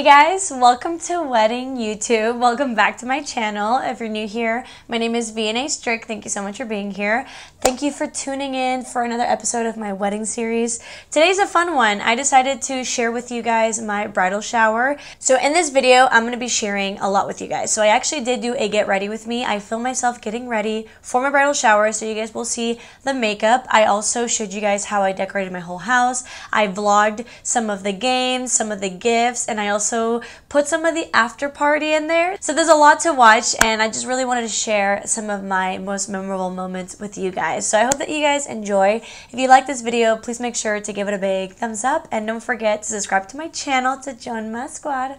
Hey guys, welcome to Wedding YouTube. Welcome back to my channel. If you're new here, my name is Vianney Strick. Thank you so much for being here. Thank you for tuning in for another episode of my wedding series. Today's a fun one. I decided to share with you guys my bridal shower. So in this video, I'm going to be sharing a lot with you guys. So I actually did do a get ready with me. I filmed myself getting ready for my bridal shower so you guys will see the makeup. I also showed you guys how I decorated my whole house. I vlogged some of the games, some of the gifts, and I also also put some of the after party in there. So there's a lot to watch and I just really wanted to share some of my most memorable moments with you guys. So I hope that you guys enjoy. If you like this video, please make sure to give it a big thumbs up and don't forget to subscribe to my channel to join my squad.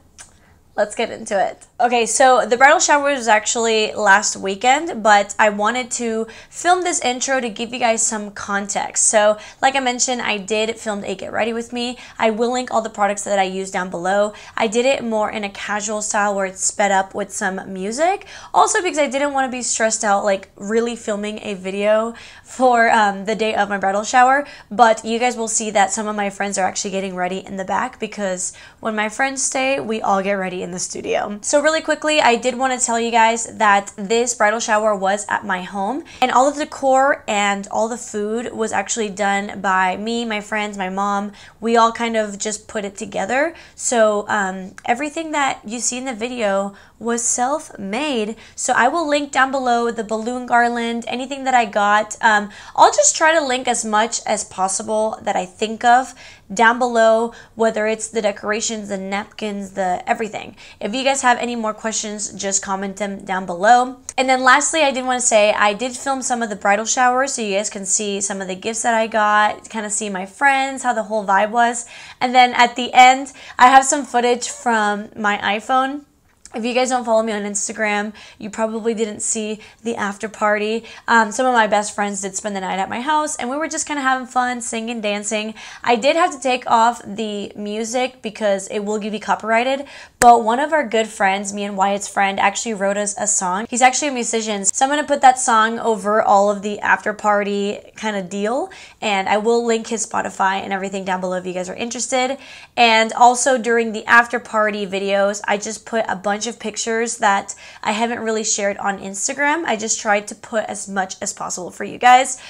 Let's get into it. Okay, so the bridal shower was actually last weekend, but I wanted to film this intro to give you guys some context. So, like I mentioned, I did film a get ready with me. I will link all the products that I use down below. I did it more in a casual style where it's sped up with some music. Also, because I didn't want to be stressed out, like really filming a video for um, the day of my bridal shower. But you guys will see that some of my friends are actually getting ready in the back because when my friends stay, we all get ready in the studio. So, really quickly, I did want to tell you guys that this bridal shower was at my home and all of the decor and all the food was actually done by me, my friends, my mom. We all kind of just put it together. So um, everything that you see in the video was self-made. So I will link down below the balloon garland, anything that I got. Um, I'll just try to link as much as possible that I think of down below, whether it's the decorations, the napkins, the everything. If you guys have any more questions, just comment them down below. And then lastly, I did want to say I did film some of the bridal showers so you guys can see some of the gifts that I got, kind of see my friends, how the whole vibe was. And then at the end, I have some footage from my iPhone if you guys don't follow me on Instagram, you probably didn't see the after party. Um, some of my best friends did spend the night at my house, and we were just kind of having fun, singing, dancing. I did have to take off the music because it will give you copyrighted, but one of our good friends, me and Wyatt's friend, actually wrote us a song. He's actually a musician, so I'm gonna put that song over all of the after party kind of deal, and I will link his Spotify and everything down below if you guys are interested. And also during the after party videos, I just put a bunch of pictures that I haven't really shared on Instagram. I just tried to put as much as possible for you guys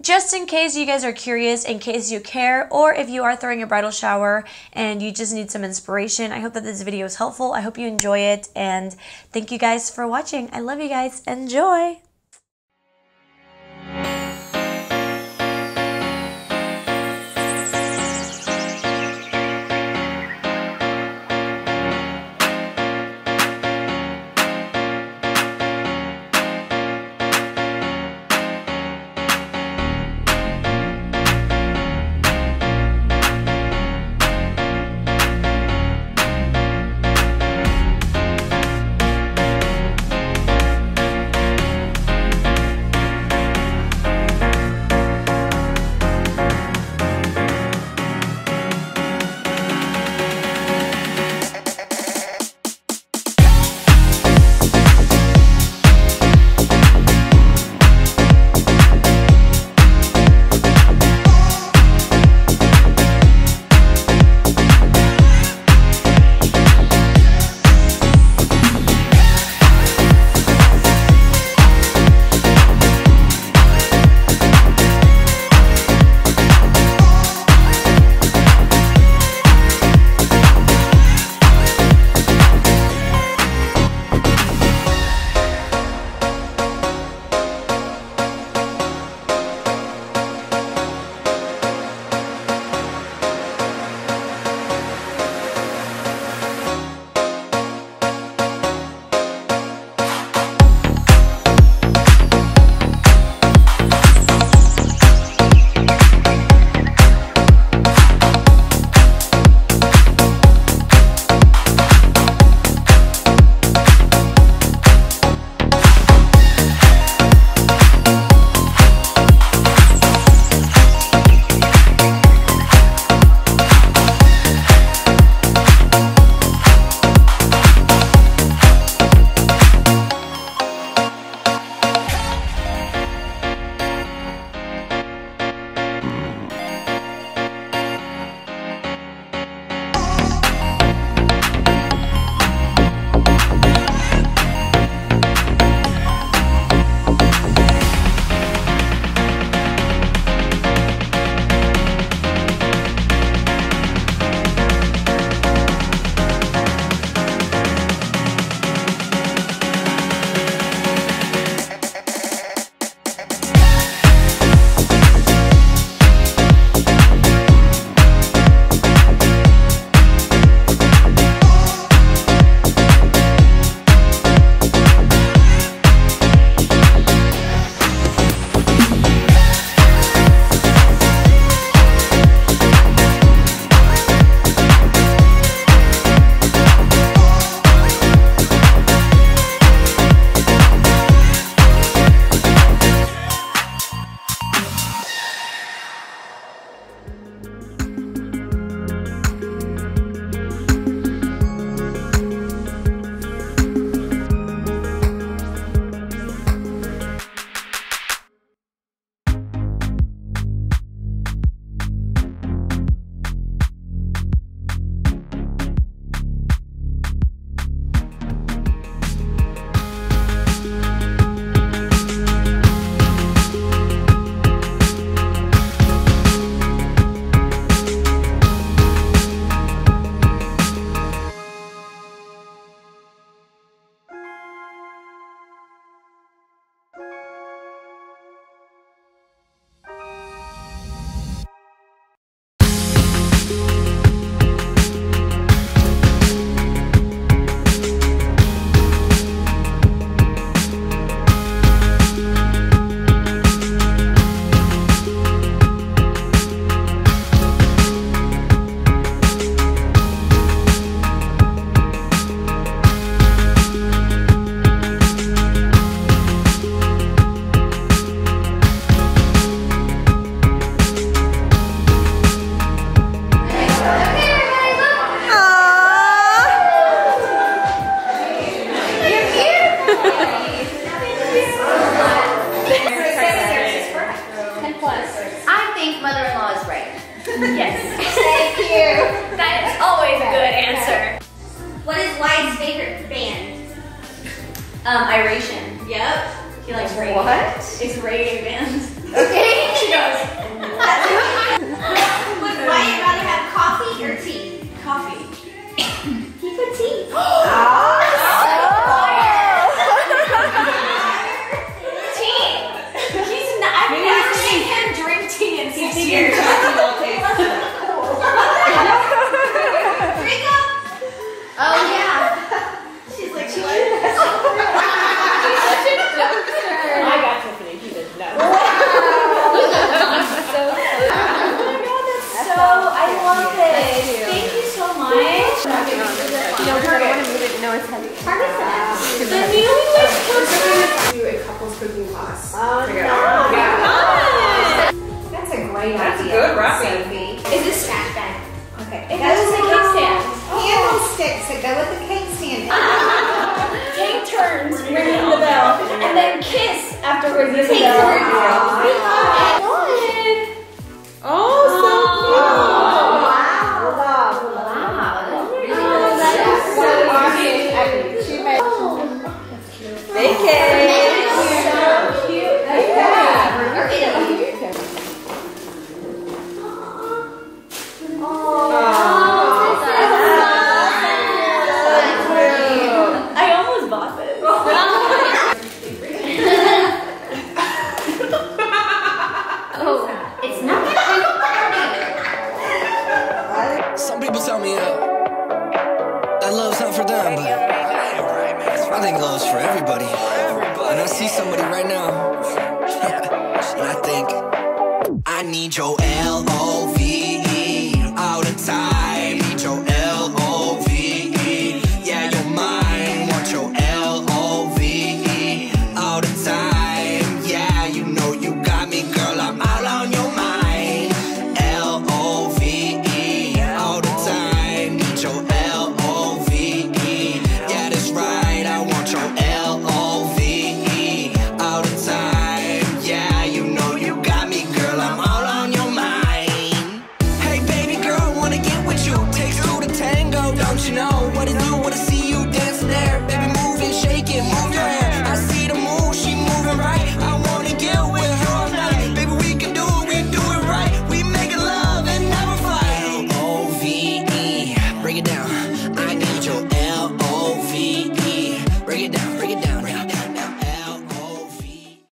just in case you guys are curious, in case you care, or if you are throwing a bridal shower and you just need some inspiration, I hope that this video is helpful. I hope you enjoy it, and thank you guys for watching. I love you guys. Enjoy! you. That's always a good answer. What is Wyatt's favorite band? Um, Iration. Yep. He likes Reagan. What? It's reggae bands. Okay. she goes. Would Wyatt rather have coffee or tea? Coffee. he put tea. Ah. That's idea. good wrapping. Sophie. Is this snack bag? Okay. It goes in the cake stand. Oh. Candlesticks that go with the cake stand. Take turns ringing the bell, and then kiss after ringing the bell. turns. We love it. Oh, need your